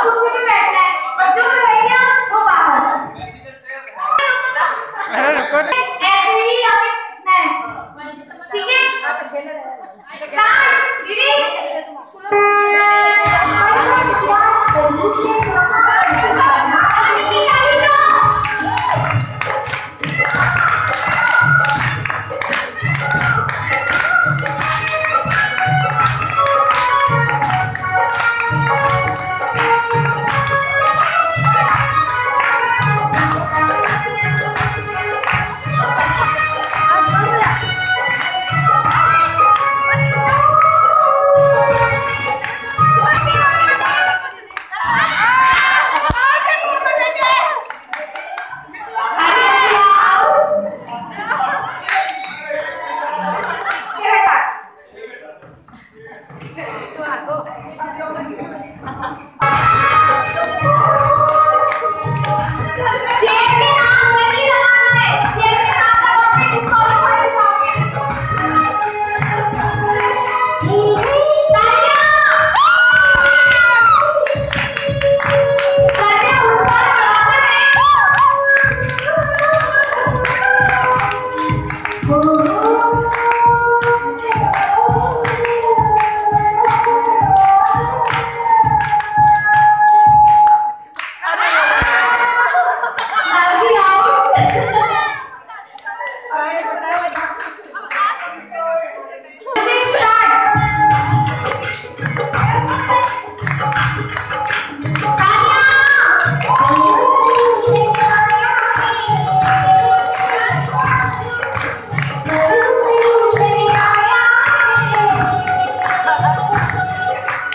कुर्सी पे बैठना है Marco.